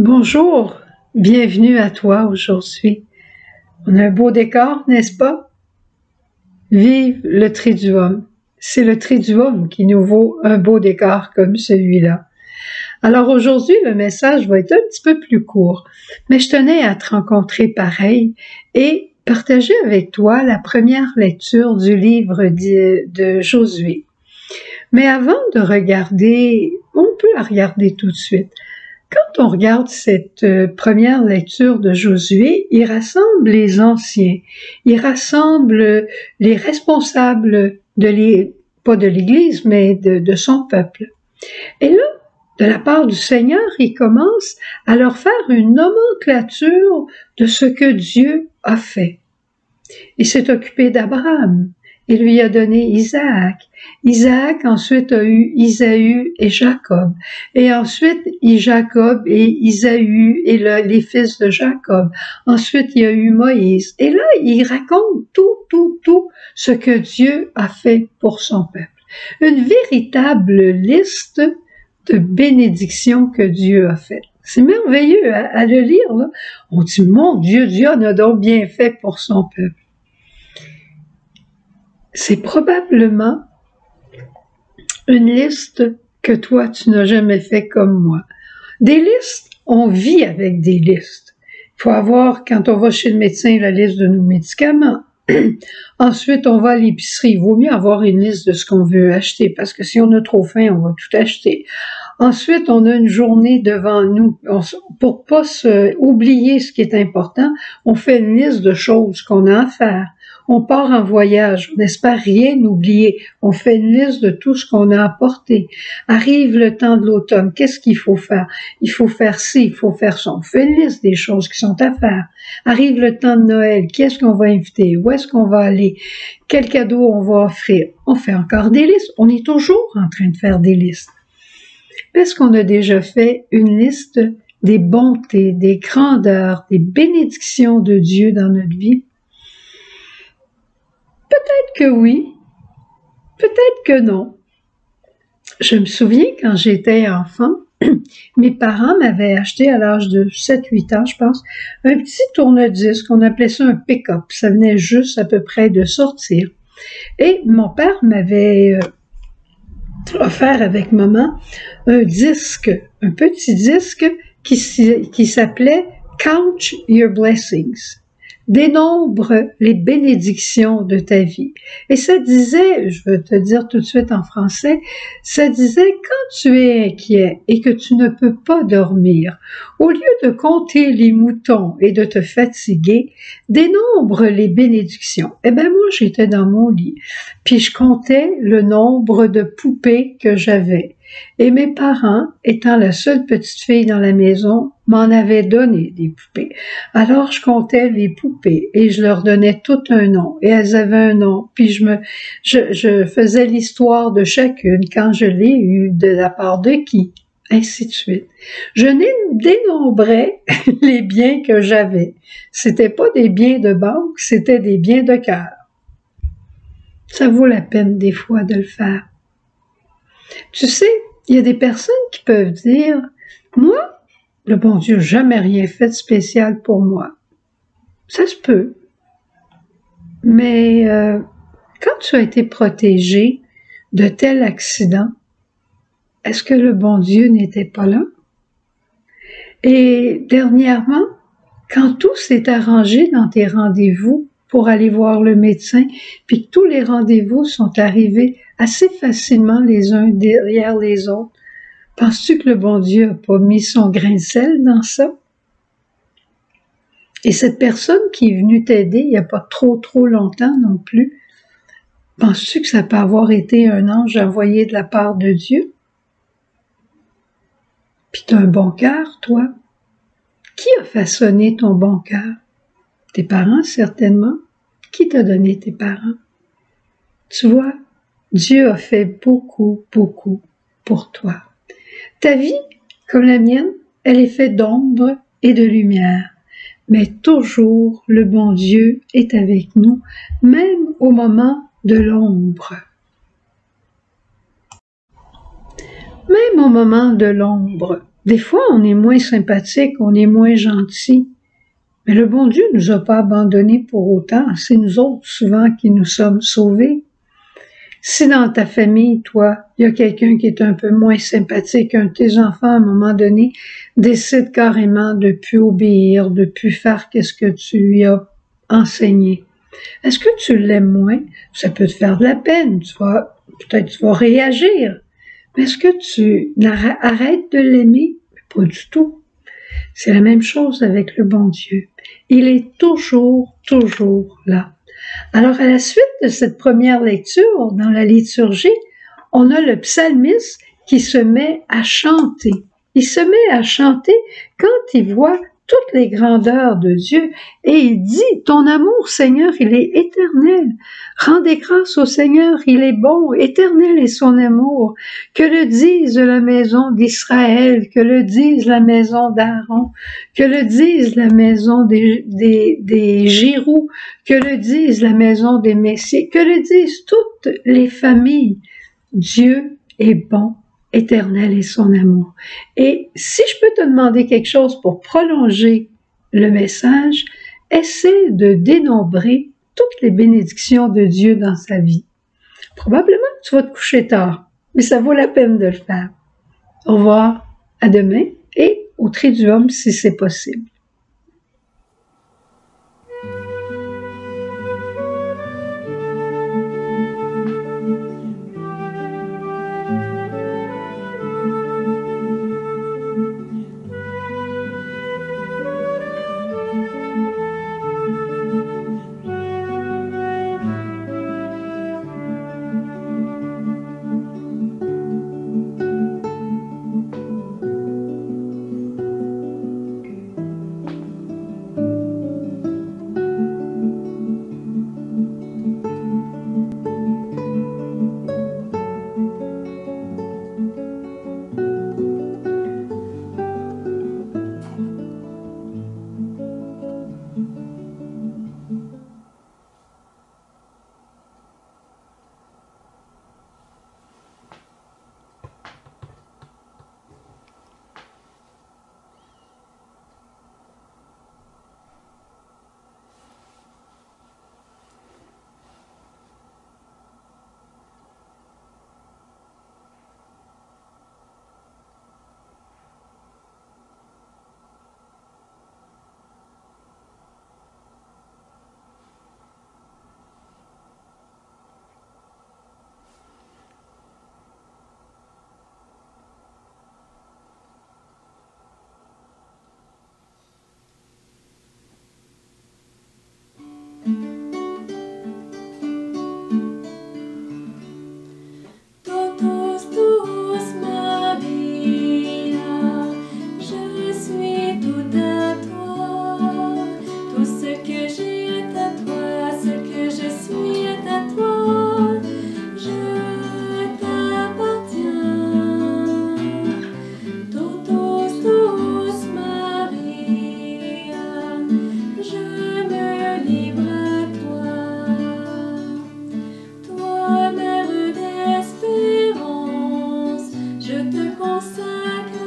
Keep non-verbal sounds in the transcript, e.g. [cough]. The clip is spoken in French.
Bonjour, bienvenue à toi aujourd'hui. On a un beau décor, n'est-ce pas? Vive le Triduum. C'est le Triduum qui nous vaut un beau décor comme celui-là. Alors aujourd'hui, le message va être un petit peu plus court, mais je tenais à te rencontrer pareil et partager avec toi la première lecture du livre de, de Josué. Mais avant de regarder, on peut la regarder tout de suite. Quand on regarde cette euh, première lecture de Josué, il rassemble les anciens, il rassemble les responsables de l'Église, pas de l'Église, mais de son peuple. Et là, de la part du Seigneur, il commence à leur faire une nomenclature de ce que Dieu a fait. Il s'est occupé d'Abraham, il lui a donné Isaac. Isaac ensuite a eu Isaü et Jacob. Et ensuite, Jacob et Isaü et les fils de Jacob. Ensuite, il y a eu Moïse. Et là, il raconte tout, tout, tout ce que Dieu a fait pour son peuple. Une véritable liste de bénédictions que Dieu a faites. C'est merveilleux à, le lire. Là. On dit, mon Dieu, Dieu en a donc bien fait pour son peuple c'est probablement une liste que toi, tu n'as jamais fait comme moi. Des listes, on vit avec des listes. Il faut avoir, quand on va chez le médecin, la liste de nos médicaments. [clears throat] Ensuite, on va à l'épicerie. Il vaut mieux avoir une liste de ce qu'on veut acheter parce que si on a trop faim, on va tout acheter. Ensuite, on a une journée devant nous. pour pas se, oublier ce qui est important, on fait une liste de choses qu'on a à faire. On part en voyage, on n'espère rien oublier. On fait une liste de tout ce qu'on a apporté. Arrive le temps de l'automne, qu'est-ce qu'il faut faire? Il faut faire ci, il faut faire ça. On fait une liste des choses qui sont à faire. Arrive le temps de Noël, qui est-ce qu'on va inviter? Où est-ce qu'on va aller? Quel cadeau on va offrir? On fait encore des listes. On est toujours en train de faire des listes. Est-ce qu'on a déjà fait une liste des bontés, des grandeurs, des bénédictions de Dieu dans notre vie? Que oui, peut-être que non. Je me souviens quand j'étais enfant, [clears throat] mes parents m'avaient acheté à l'âge de 7-8 ans, je pense, un petit tourne-disque, on appelait ça un pick-up. Ça venait juste à peu près de sortir. Et mon père m'avait euh, offert avec maman un disque, un petit disque qui s'appelait Count Your Blessings dénombre les bénédictions de ta vie. Et ça disait, je veux te dire tout de suite en français, ça disait quand tu es inquiet et que tu ne peux pas dormir, au lieu de compter les moutons et de te fatiguer, dénombre les bénédictions. Eh ben moi j'étais dans mon lit, puis je comptais le nombre de poupées que j'avais. Et mes parents, étant la seule petite fille dans la maison, m'en avaient donné des poupées. Alors je comptais les poupées et je leur donnais tout un nom et elles avaient un nom. Puis je me, je, je faisais l'histoire de chacune quand je l'ai eue, de la part de qui, ainsi de suite. Je dénombrais [laughs] les biens que j'avais. C'était pas des biens de banque, c'était des biens de cœur. Ça vaut la peine des fois de le faire. Tu sais, il y a des personnes qui peuvent dire, moi, le bon Dieu, jamais rien fait de spécial pour moi. Ça se peut. Mais euh, quand tu as été protégé de tel accident, est-ce que le bon Dieu n'était pas là? Et dernièrement, quand tout s'est arrangé dans tes rendez-vous pour aller voir le médecin, puis que tous les rendez-vous sont arrivés assez facilement les uns derrière les autres. Penses-tu que le bon Dieu n'a pas mis son grain de sel dans ça? Et cette personne qui est venue t'aider il n'y a pas trop trop longtemps non plus, penses-tu que ça peut avoir été un ange envoyé de la part de Dieu? Puis tu as un bon cœur, toi. Qui a façonné ton bon cœur? Tes parents, certainement. Qui t'a donné tes parents? Tu vois, Dieu a fait beaucoup, beaucoup pour toi. Ta vie, comme la mienne, elle est faite d'ombre et de lumière. Mais toujours le bon Dieu est avec nous, même au moment de l'ombre. Même au moment de l'ombre, Des fois, on est moins sympathique, on est moins gentil. Mais le bon Dieu nous a pas abandonnés pour autant. C'est nous autres souvent qui nous sommes sauvés. Si dans ta famille, toi, il y a quelqu'un qui est un peu moins sympathique, un de tes enfants, à un moment donné, décide carrément de plus obéir, de plus faire qu'est-ce que tu lui as enseigné. Est-ce que tu l'aimes moins? Ça peut te faire de la peine. Tu vas, peut-être tu vas réagir. Mais est-ce que tu arrêtes de l'aimer? Pas du tout. C'est la même chose avec le bon Dieu. Il est toujours, toujours là. Alors, à la suite de cette première lecture dans la liturgie, on a le psalmiste qui se met à chanter. Il se met à chanter quand il voit toutes les grandeurs de Dieu et il dit, ton amour Seigneur, il est éternel. Rendez grâce au Seigneur, il est bon, éternel est son amour. Que le dise la maison d'Israël, que le dise la maison d'Aaron, que le dise la maison des, des, des Giroux, que le dise la maison des Messieurs, que le disent toutes les familles. Dieu est bon éternel est son amour. Et si je peux te demander quelque chose pour prolonger le message, essaie de dénombrer toutes les bénédictions de Dieu dans sa vie. Probablement tu vas te coucher tard, mais ça vaut la peine de le faire. Au revoir, à demain et au Triduum si c'est possible. the